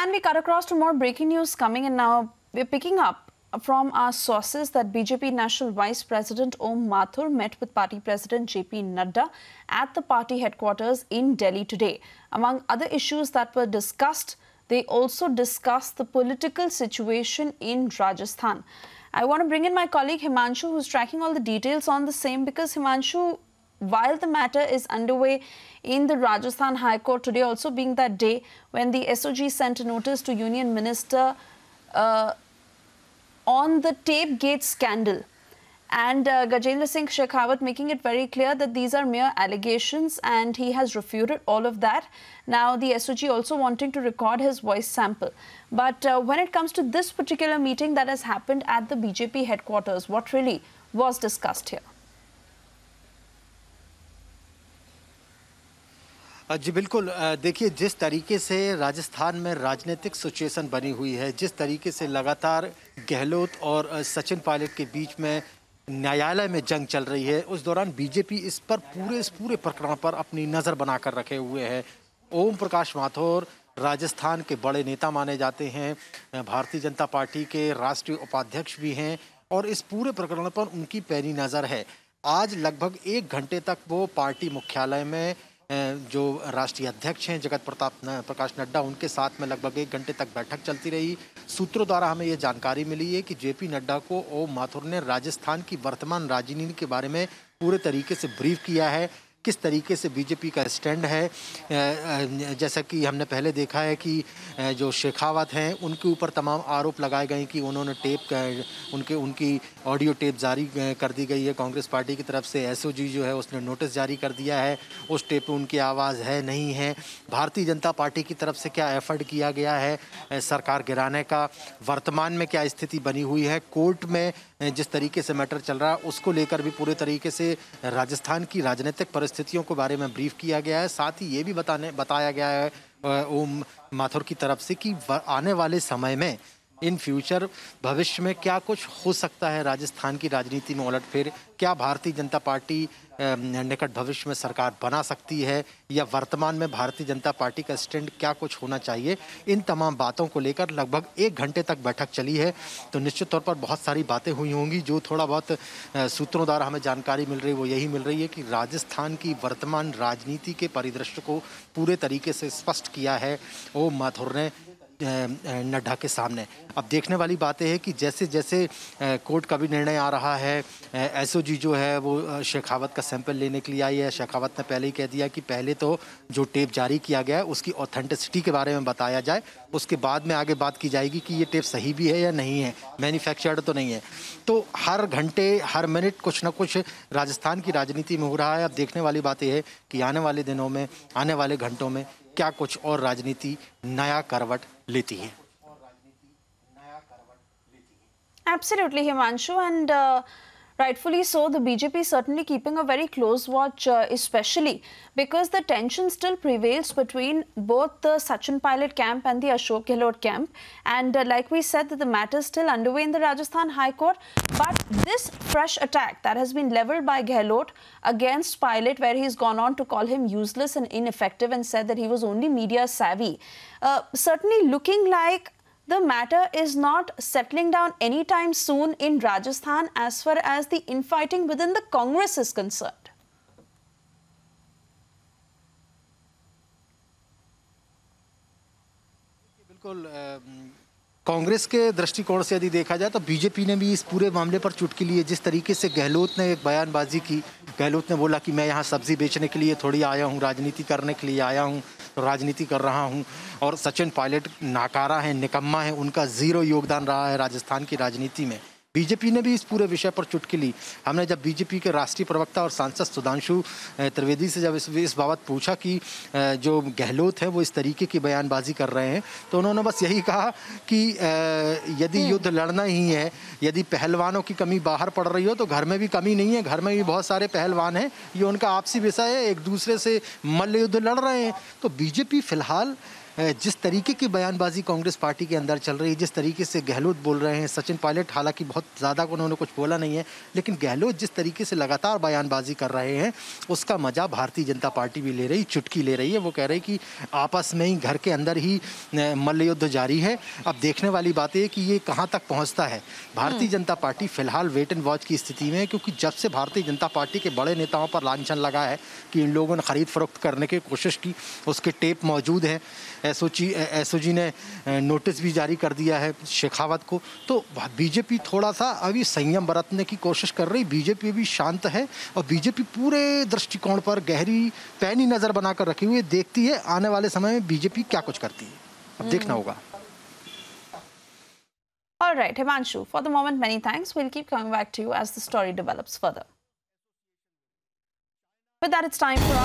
And we cut across to more breaking news coming in now. We're picking up from our sources that BJP National Vice President Om Mathur met with party president JP Nadda at the party headquarters in Delhi today. Among other issues that were discussed, they also discussed the political situation in Rajasthan. I want to bring in my colleague Himanshu, who's tracking all the details on the same because Himanshu, while the matter is underway in the Rajasthan High Court today, also being that day when the SOG sent a notice to Union Minister uh, on the tape gate scandal. And uh, Gajendra Singh Shekhawat making it very clear that these are mere allegations and he has refuted all of that. Now, the SOG also wanting to record his voice sample. But uh, when it comes to this particular meeting that has happened at the BJP headquarters, what really was discussed here? जी बिल्कुल देखिए, जिस तरीके से राजस्थान में राजनीतिक situation बनी हुई है, जिस तरीके से लगातार गहलोत और सचिन पायलट के बीच में न्यायालय में जंग चल रही है, उस दौरान बीजेपी इस पर पूरे, इस पूरे प्रकरण पर अपनी नज़र बनाकर रखे हुए है। ओम प्रकाश माथुर, राजस्थान के बड़े नेता माने जाते हैं भारतीय जनता पार्टी के राष्ट्रीय उपाध्यक्ष भी हैं और इस पूरे प्रकरण पर उनकी पैनी नज़र है। आज लगभग एक घंटे तक वो पार्टी मुख्यालय में जो राष्ट्रीय अध्यक्ष हैं, जगत प्रताप प्रकाश नड्डा, उनके साथ में लगभग एक घंटे तक बैठक चलती रही। सूत्रों द्वारा हमें ये जानकारी मिली है कि जेपी नड्डा को ओम माथुर ने राजस्थान की वर्तमान राजनीति के बारे में पूरे तरीके से ब्रीफ किया है। किस तरीके से बीजेपी का स्टैंड है? जैसा कि हमने पहले देखा है कि जो शेखावत हैं, उनके ऊपर तमाम आरोप लगाए गए कि उन्होंने टेप उनके, उनकी ऑडियो टेप जारी कर दी गई है। कांग्रेस पार्टी की तरफ़ से एसओजी जो है, उसने नोटिस जारी कर दिया है। उस टेप में उनकी आवाज़ है, नहीं है। भारतीय जनता पार्टी की तरफ़ से क्या एफर्ट किया गया है? सरकार गिराने का, वर्तमान में क्या स्थिति बनी हुई है? कोर्ट में जिस तरीके से मैटर चल रहा है उसको लेकर भी पूरे तरीके से राजस्थान की राजनीतिक परिस्थितियों के बारे में ब्रीफ किया गया है। साथ ही ये भी बताने, बताया गया है ओम माथुर की तरफ़ से कि आने वाले समय में इन फ्यूचर भविष्य में क्या कुछ हो सकता है? राजस्थान की राजनीति में उलटफेर क्या भारतीय जनता पार्टी निकट भविष्य में सरकार बना सकती है? या वर्तमान में भारतीय जनता पार्टी का स्टैंड क्या कुछ होना चाहिए? इन तमाम बातों को लेकर लगभग एक घंटे तक बैठक चली है। तो निश्चित तौर पर बहुत सारी बातें हुई होंगी, जो थोड़ा बहुत सूत्रों द्वारा हमें जानकारी मिल रही है, वो यही मिल रही है कि राजस्थान की वर्तमान राजनीति के परिदृश्य को पूरे तरीके से स्पष्ट किया है। ओम माथुर ने नड्डा के सामने। अब देखने वाली बात है कि जैसे जैसे कोर्ट का भी निर्णय आ रहा है एसओजी जो है वो शेखावत का सैंपल लेने के लिए आई है। शेखावत ने पहले ही कह दिया कि पहले तो जो टेप जारी किया गया है, उसकी ऑथेंटिसिटी के बारे में बताया जाए। उसके बाद में आगे बात की जाएगी कि ये टेप सही भी है या नहीं है। मैन्युफैक्चर्ड तो नहीं है। तो हर घंटे, हर मिनट कुछ ना कुछ राजस्थान की राजनीति में हो रहा है। अब देखने वाली बात यह है कि आने वाले दिनों में, आने वाले घंटों में क्या कुछ और राजनीति नया करवट लेती है? Absolutely Himanshu and rightfully so, the BJP certainly keeping a very close watch, uh, especially because the tension still prevails between both the Sachin Pilot camp and the Ashok Gehlot camp. And uh, like we said, that the matter is still underway in the Rajasthan High Court. But this fresh attack that has been leveled by Gehlot against Pilot, where he's gone on to call him useless and ineffective and said that he was only media savvy, uh, certainly looking like the matter is not settling down anytime soon in Rajasthan as far as the infighting within the Congress is concerned. बिल्कुल कांग्रेस के दृष्टिकोण से यदि देखा जाए तो BJP ने भी इस पूरे मामले पर चुटकी ली है। जिस तरीके से गहलोत ने एक बयानबाजी की, गहलोत ने बोला कि मैं यहाँ सब्ज़ी बेचने के लिए थोड़ी आया हूँ, राजनीति करने के लिए आया हूँ तो राजनीति कर रहा हूँ और सचिन पायलट नाकारा है, निकम्मा है, उनका ज़ीरो योगदान रहा है राजस्थान की राजनीति में। बीजेपी ने भी इस पूरे विषय पर चुटकी ली हमने जब बीजेपी के राष्ट्रीय प्रवक्ता और सांसद सुधांशु त्रिवेदी से जब इस इस बाबत पूछा कि जो गहलोत है वो इस तरीके की बयानबाजी कर रहे हैं तो उन्होंने बस यही कहा कि यदि हम्म। युद्ध लड़ना ही है यदि पहलवानों की कमी बाहर पड़ रही हो तो घर में भी कमी नहीं है घर में भी बहुत सारे पहलवान हैं ये उनका आपसी विषय है एक दूसरे से मल्ल युद्ध लड़ रहे हैं तो बीजेपी फ़िलहाल जिस तरीके की बयानबाजी कांग्रेस पार्टी के अंदर चल रही है जिस तरीके से गहलोत बोल रहे हैं सचिन पायलट हालाँकि बहुत ज़्यादा उन्होंने कुछ बोला नहीं है लेकिन गहलोत जिस तरीके से लगातार बयानबाजी कर रहे हैं उसका मज़ा भारतीय जनता पार्टी भी ले रही चुटकी ले रही है। वो कह रही कि आपस में ही घर के अंदर ही मल्ल युद्ध जारी है। अब देखने वाली बात यह कि ये कहाँ तक पहुँचता है। भारतीय हम्म। जनता पार्टी फ़िलहाल वेट एंड वॉच की स्थिति में है क्योंकि जब से भारतीय जनता पार्टी के बड़े नेताओं पर लाछन लगा है कि इन लोगों ने खरीद फरोख्त करने की कोशिश की उसके टेप मौजूद हैं। एस ओ जी ने नोटिस भी जारी कर दिया है शेखावत को तो बीजेपी थोड़ा सा अभी संयम बरतने की कोशिश कर रही बीजेपी भी शांत है और बीजेपी पूरे दृष्टिकोण पर गहरी पैनी नज़र बनाकर रखी हुई देखती है आने वाले समय में बीजेपी क्या कुछ करती है अब देखना होगा All right, Himanshu, for the moment, many thanks. We'll keep coming back to you as the story develops further. With that, it's time for us.